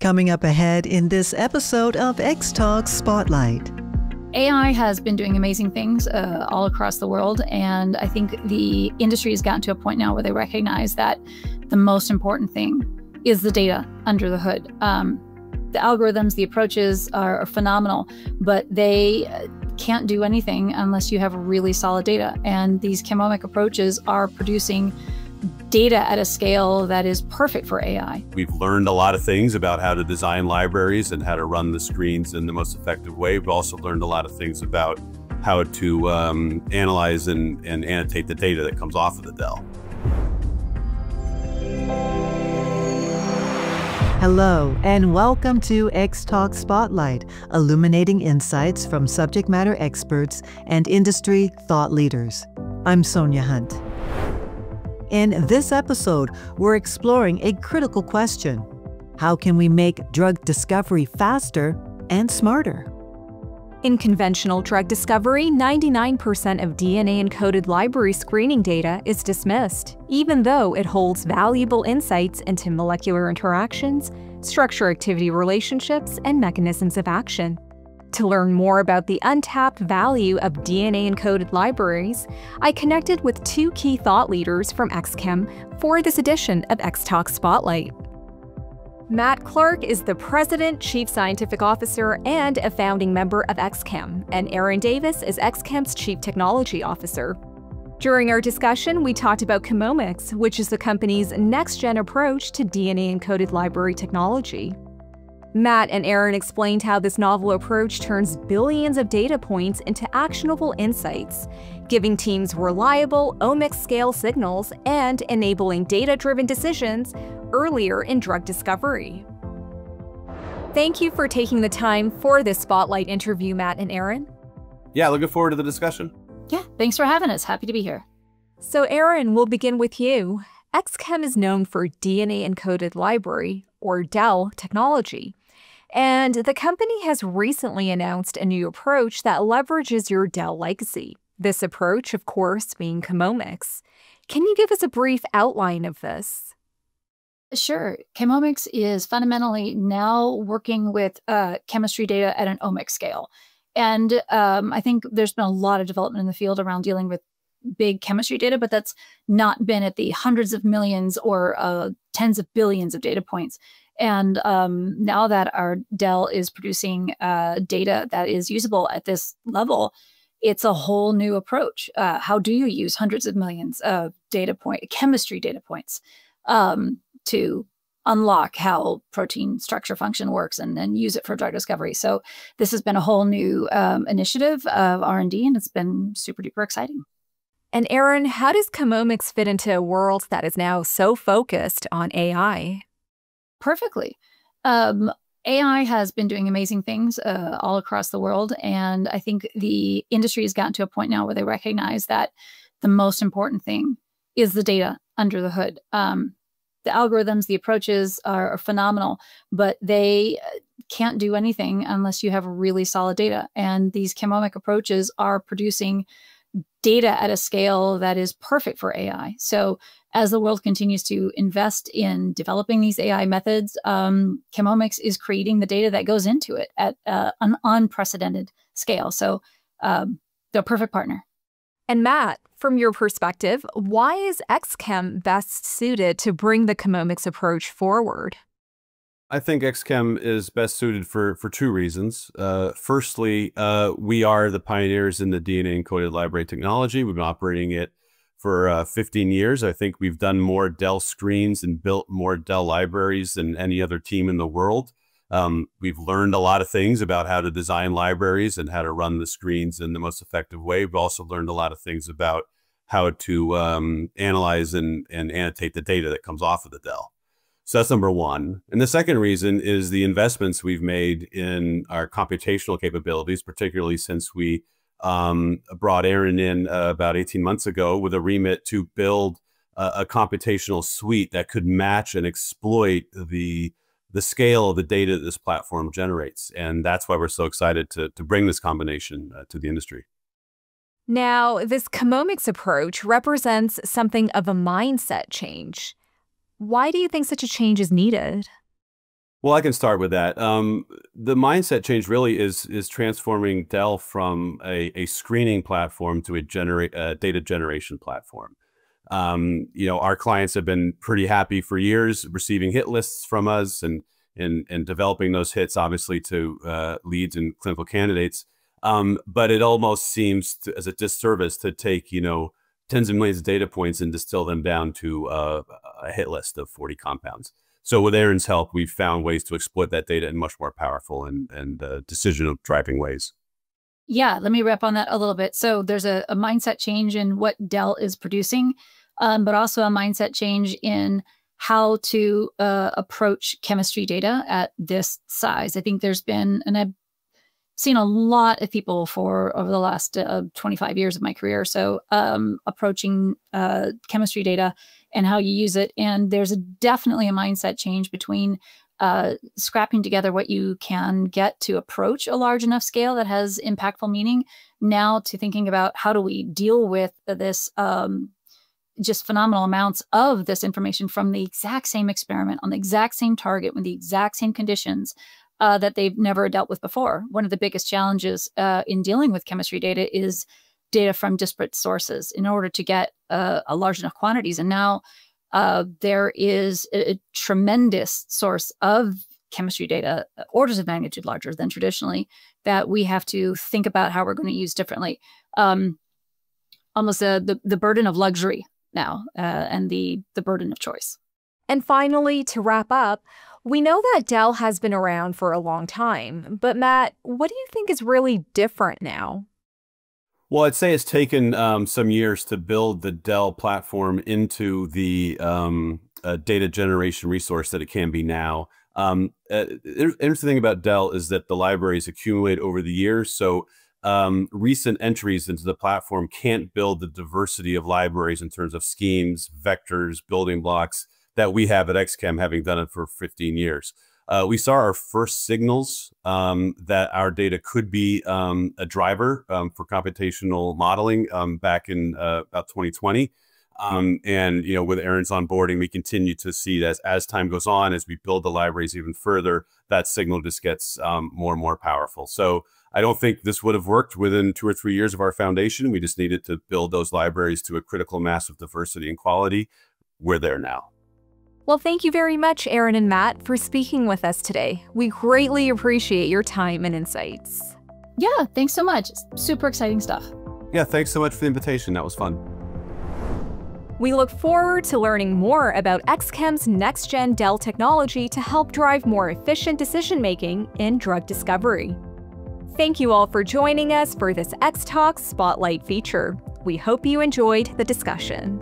Coming up ahead in this episode of X Talk Spotlight. AI has been doing amazing things uh, all across the world. And I think the industry has gotten to a point now where they recognize that the most important thing is the data under the hood. Um, the algorithms, the approaches are, are phenomenal, but they uh, can't do anything unless you have really solid data. And these chemomic approaches are producing data at a scale that is perfect for AI. We've learned a lot of things about how to design libraries and how to run the screens in the most effective way. We've also learned a lot of things about how to um, analyze and, and annotate the data that comes off of the DEL. Hello, and welcome to X Talk Spotlight, illuminating insights from subject matter experts and industry thought leaders. I'm Sonia Hunt. In this episode, we're exploring a critical question How can we make drug discovery faster and smarter? In conventional drug discovery, 99% of DNA encoded library screening data is dismissed, even though it holds valuable insights into molecular interactions, structure activity relationships, and mechanisms of action. To learn more about the untapped value of DNA encoded libraries, I connected with two key thought leaders from X-Chem for this edition of XTalk Spotlight. Matt Clark is the President, Chief Scientific Officer, and a founding member of X-Chem, and Erin Davis is X-Chem's Chief Technology Officer. During our discussion, we talked about Chemomics, which is the company's next gen approach to DNA encoded library technology. Matt and Erin explained how this novel approach turns billions of data points into actionable insights, giving teams reliable omics scale signals and enabling data driven decisions earlier in drug discovery. Thank you for taking the time for this spotlight interview, Matt and Erin. Yeah, looking forward to the discussion. Yeah, thanks for having us. Happy to be here. So, Erin, we'll begin with you. X-Chem is known for DNA encoded library, or DEL, technology. And the company has recently announced a new approach that leverages your DEL legacy. This approach, of course, being chemomics. Can you give us a brief outline of this? Sure. Chemomics is fundamentally now working with uh, chemistry data at an omic scale. And um, I think there's been a lot of development in the field around dealing with big chemistry data, but that's not been at the hundreds of millions or uh, tens of billions of data points. And um, now that our DEL is producing uh, data that is usable at this level, it's a whole new approach. Uh, how do you use hundreds of millions of data point chemistry data points um, to unlock how protein structure function works and then use it for drug discovery. So this has been a whole new um, initiative of R&D and it's been super duper exciting. And Erin, how does chemomics fit into a world that is now so focused on AI? Perfectly. Um, AI has been doing amazing things uh, all across the world. And I think the industry has gotten to a point now where they recognize that the most important thing is the data under the hood. Um, the algorithms, the approaches are, are phenomenal, but they uh, can't do anything unless you have really solid data. And these chemomic approaches are producing data at a scale that is perfect for AI. So as the world continues to invest in developing these AI methods, um, Chemomics is creating the data that goes into it at uh, an unprecedented scale. So um, they're perfect partner. And Matt, from your perspective, why is X-Chem best suited to bring the Chemomics approach forward? I think X-Chem is best suited for for two reasons. Uh, firstly, uh, we are the pioneers in the DNA encoded library technology. We've been operating it for uh, 15 years. I think we've done more DEL screens and built more DEL libraries than any other team in the world. Um, we've learned a lot of things about how to design libraries and how to run the screens in the most effective way. We've also learned a lot of things about how to um, analyze and, and annotate the data that comes off of the DEL. So that's number one. And the second reason is the investments we've made in our computational capabilities, particularly since we um, brought Erin in uh, about 18 months ago with a remit to build a, computational suite that could match and exploit the the scale of the data that this platform generates. And that's why we're so excited to, to bring this combination uh, to the industry. Now, this chemomics approach represents something of a mindset change. Why do you think such a change is needed? Well, I can start with that. Um, the mindset change really is is transforming DEL from a, a screening platform to a generate a data generation platform. Um, you know, our clients have been pretty happy for years receiving hit lists from us and and and developing those hits, obviously, to uh, leads and clinical candidates. Um, but it almost seems to, as a disservice to take you know tens of millions of data points and distill them down to uh, a hit list of 40 compounds. So with Erin's help, we've found ways to exploit that data in much more powerful and, and uh, decision driving ways. Yeah, let me wrap on that a little bit. So there's a, a mindset change in what DEL is producing, um, but also a mindset change in how to uh, approach chemistry data at this size. I think there's been, and I've seen a lot of people for over the last uh, 25 years of my career. So um, approaching uh, chemistry data and how you use it. And there's a, definitely a mindset change between uh, scrapping together what you can get to approach a large enough scale that has impactful meaning now to thinking about how do we deal with this um, just phenomenal amounts of this information from the exact same experiment on the exact same target with the exact same conditions uh, that they've never dealt with before. One of the biggest challenges uh, in dealing with chemistry data is data from disparate sources in order to get uh, a large enough quantities. And now uh, there is a, a, tremendous source of chemistry data, uh, orders of magnitude larger than traditionally, that we have to think about how we're going to use differently. Um, almost uh, the, the burden of luxury now and the, the burden of choice. And finally, to wrap up, we know that DEL has been around for a long time, but Matt, what do you think is really different now? Well, I'd say it's taken um, some years to build the DEL platform into the um, uh, data generation resource that it can be now. Um, uh, interesting thing about DEL is that the libraries accumulate over the years. So um, recent entries into the platform can't build the diversity of libraries in terms of schemes, vectors, building blocks that we have at X-Chem, having done it for 15 years. Uh, we saw our first signals um, that our data could be um, a driver um, for computational modeling um, back in uh, about 2020. Um, and you know, with Erin's onboarding, we continue to see that as, as time goes on, as we build the libraries even further, that signal just gets um, more and more powerful. So I don't think this would have worked within two or three years of our foundation. We just needed to build those libraries to a critical mass of diversity and quality. We're there now. Well, thank you very much, Erin and Matt, for speaking with us today. We greatly appreciate your time and insights. Yeah, thanks so much. Super exciting stuff. Yeah, thanks so much for the invitation. That was fun. We look forward to learning more about X-Chem's next-gen DEL technology to help drive more efficient decision-making in drug discovery. Thank you all for joining us for this X Talk Spotlight feature. We hope you enjoyed the discussion.